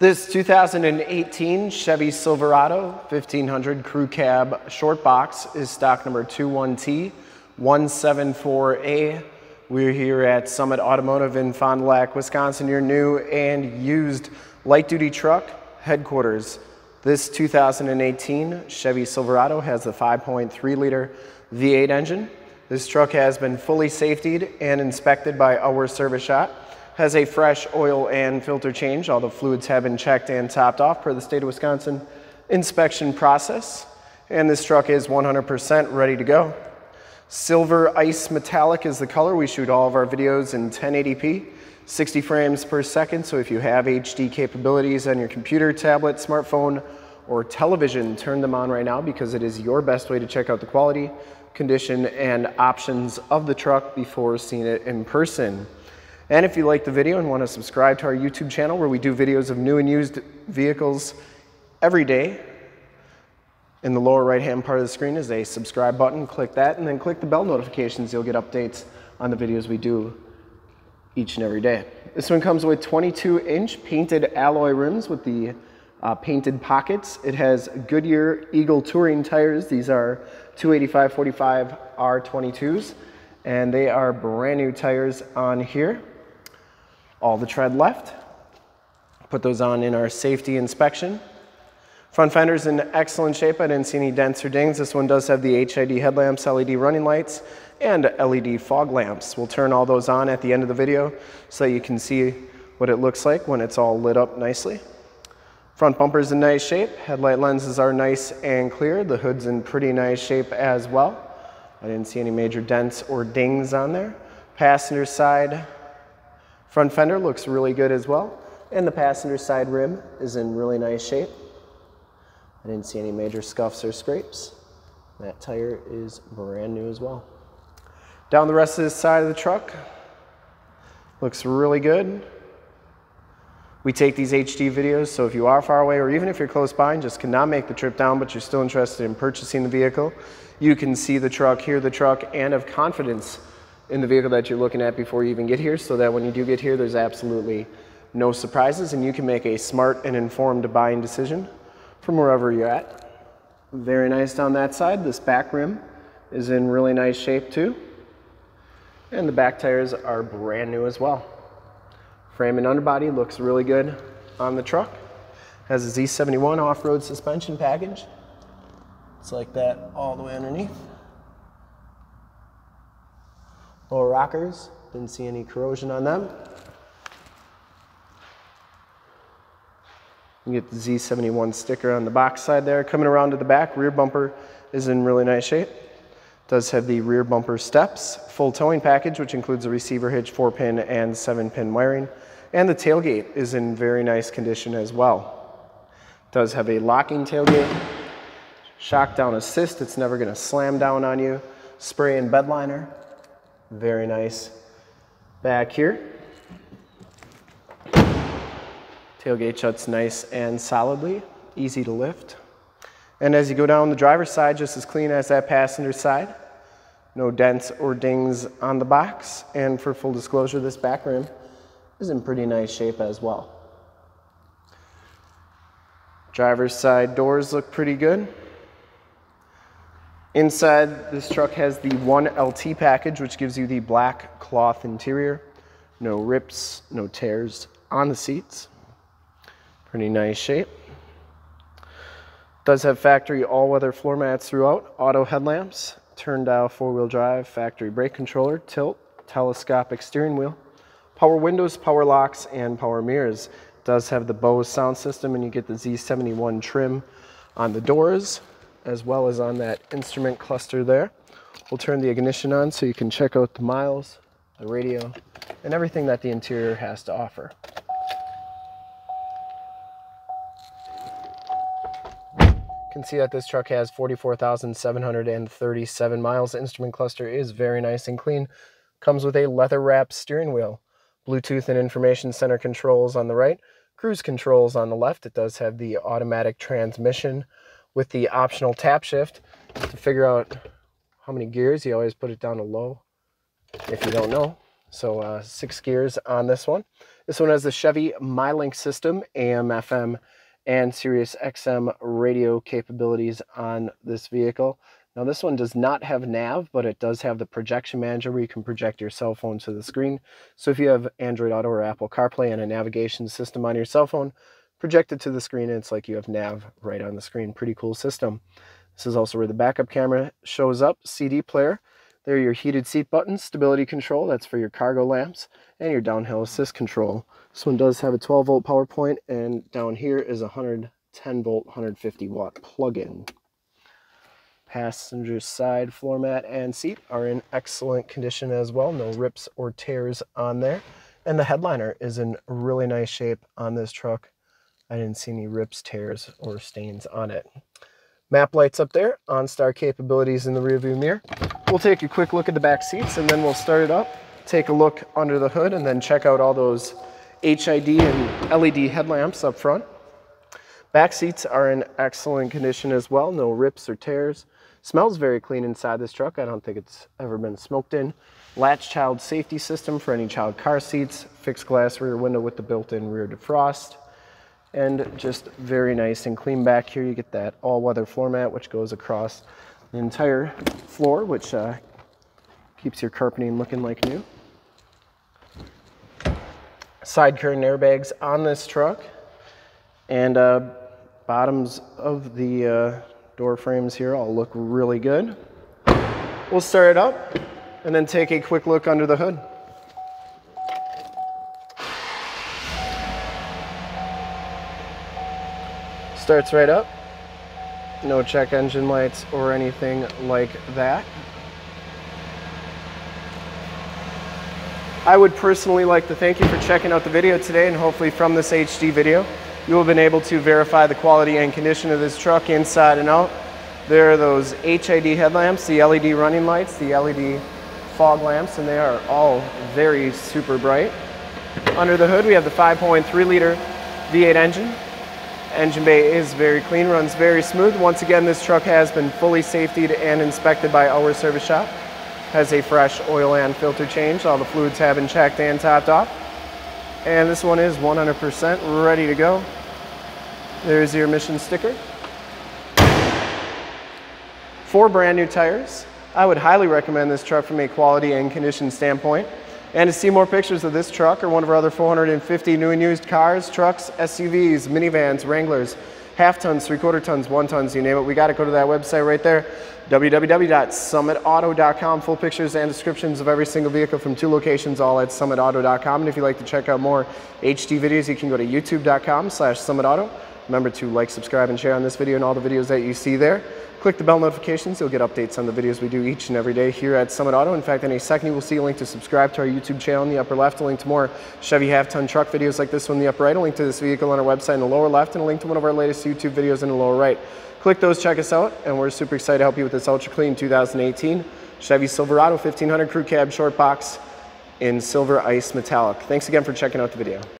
This 2018 Chevy Silverado 1500 Crew Cab Short Box is stock number 21T174A. We're here at Summit Automotive in Fond du Lac, Wisconsin, your new and used light duty truck headquarters. This 2018 Chevy Silverado has a 5.3 liter V8 engine. This truck has been fully safetied and inspected by our service shop has a fresh oil and filter change. All the fluids have been checked and topped off per the state of Wisconsin inspection process. And this truck is 100% ready to go. Silver Ice Metallic is the color. We shoot all of our videos in 1080p, 60 frames per second. So if you have HD capabilities on your computer, tablet, smartphone, or television, turn them on right now because it is your best way to check out the quality, condition, and options of the truck before seeing it in person. And if you like the video and want to subscribe to our YouTube channel where we do videos of new and used vehicles every day, in the lower right hand part of the screen is a subscribe button. Click that and then click the bell notifications. You'll get updates on the videos we do each and every day. This one comes with 22 inch painted alloy rims with the uh, painted pockets. It has Goodyear Eagle Touring tires. These are 285 45 R22s and they are brand new tires on here all the tread left. Put those on in our safety inspection. Front fender's in excellent shape. I didn't see any dents or dings. This one does have the HID headlamps, LED running lights, and LED fog lamps. We'll turn all those on at the end of the video so you can see what it looks like when it's all lit up nicely. Front bumper's in nice shape. Headlight lenses are nice and clear. The hood's in pretty nice shape as well. I didn't see any major dents or dings on there. Passenger side, Front fender looks really good as well. And the passenger side rim is in really nice shape. I didn't see any major scuffs or scrapes. That tire is brand new as well. Down the rest of this side of the truck, looks really good. We take these HD videos, so if you are far away or even if you're close by and just cannot make the trip down, but you're still interested in purchasing the vehicle, you can see the truck, hear the truck, and have confidence in the vehicle that you're looking at before you even get here so that when you do get here, there's absolutely no surprises and you can make a smart and informed buying decision from wherever you're at. Very nice down that side. This back rim is in really nice shape too. And the back tires are brand new as well. Frame and underbody looks really good on the truck. Has a Z71 off-road suspension package. It's like that all the way underneath. Lower rockers, didn't see any corrosion on them. You get the Z71 sticker on the box side there. Coming around to the back, rear bumper is in really nice shape. Does have the rear bumper steps, full towing package, which includes a receiver hitch, four pin and seven pin wiring. And the tailgate is in very nice condition as well. Does have a locking tailgate, shock down assist, it's never gonna slam down on you, spray and bed liner, very nice. Back here. Tailgate shuts nice and solidly, easy to lift. And as you go down the driver's side, just as clean as that passenger side. No dents or dings on the box. And for full disclosure, this back rim is in pretty nice shape as well. Driver's side doors look pretty good. Inside, this truck has the 1LT package, which gives you the black cloth interior. No rips, no tears on the seats. Pretty nice shape. Does have factory all-weather floor mats throughout, auto headlamps, turn dial four-wheel drive, factory brake controller, tilt, telescopic steering wheel, power windows, power locks, and power mirrors. Does have the Bose sound system, and you get the Z71 trim on the doors as well as on that instrument cluster there. We'll turn the ignition on so you can check out the miles, the radio, and everything that the interior has to offer. You can see that this truck has 44,737 miles. The instrument cluster is very nice and clean. Comes with a leather wrapped steering wheel, Bluetooth and information center controls on the right, cruise controls on the left. It does have the automatic transmission with the optional tap shift to figure out how many gears. You always put it down to low if you don't know. So uh, six gears on this one. This one has the Chevy MyLink system, AM, FM, and Sirius XM radio capabilities on this vehicle. Now this one does not have nav, but it does have the projection manager where you can project your cell phone to the screen. So if you have Android Auto or Apple CarPlay and a navigation system on your cell phone, project it to the screen and it's like you have nav right on the screen. Pretty cool system. This is also where the backup camera shows up, CD player. There are your heated seat buttons, stability control, that's for your cargo lamps, and your downhill assist control. This one does have a 12 volt power point and down here is a 110 volt, 150 watt plug-in. Passenger side floor mat and seat are in excellent condition as well. No rips or tears on there. And the headliner is in really nice shape on this truck. I didn't see any rips, tears, or stains on it. Map lights up there, OnStar capabilities in the rearview mirror. We'll take a quick look at the back seats and then we'll start it up, take a look under the hood and then check out all those HID and LED headlamps up front. Back seats are in excellent condition as well, no rips or tears. Smells very clean inside this truck. I don't think it's ever been smoked in. Latch child safety system for any child car seats, fixed glass rear window with the built-in rear defrost, and just very nice and clean back here. You get that all-weather floor mat which goes across the entire floor, which uh, keeps your carpeting looking like new. Side curtain airbags on this truck, and uh, bottoms of the uh, door frames here all look really good. We'll start it up and then take a quick look under the hood. Starts right up. No check engine lights or anything like that. I would personally like to thank you for checking out the video today and hopefully from this HD video you have been able to verify the quality and condition of this truck inside and out. There are those HID headlamps, the LED running lights, the LED fog lamps, and they are all very super bright. Under the hood, we have the 5.3 liter V8 engine. Engine bay is very clean, runs very smooth. Once again, this truck has been fully safetied and inspected by our service shop. Has a fresh oil and filter change. All the fluids have been checked and topped off. And this one is 100% ready to go. There's your emission sticker. Four brand new tires. I would highly recommend this truck from a quality and condition standpoint. And to see more pictures of this truck or one of our other 450 new and used cars, trucks, SUVs, minivans, Wranglers, half tons, three quarter tons, one tons, you name it, we got to go to that website right there, www.summitauto.com. Full pictures and descriptions of every single vehicle from two locations, all at summitauto.com. And if you'd like to check out more HD videos, you can go to youtube.com slash summitauto. Remember to like, subscribe, and share on this video and all the videos that you see there. Click the bell notifications, you'll get updates on the videos we do each and every day here at Summit Auto. In fact, in a second you will see a link to subscribe to our YouTube channel in the upper left, a link to more Chevy half-ton truck videos like this one in the upper right, a link to this vehicle on our website in the lower left, and a link to one of our latest YouTube videos in the lower right. Click those, check us out, and we're super excited to help you with this ultra clean 2018 Chevy Silverado 1500 Crew Cab Short Box in Silver Ice Metallic. Thanks again for checking out the video.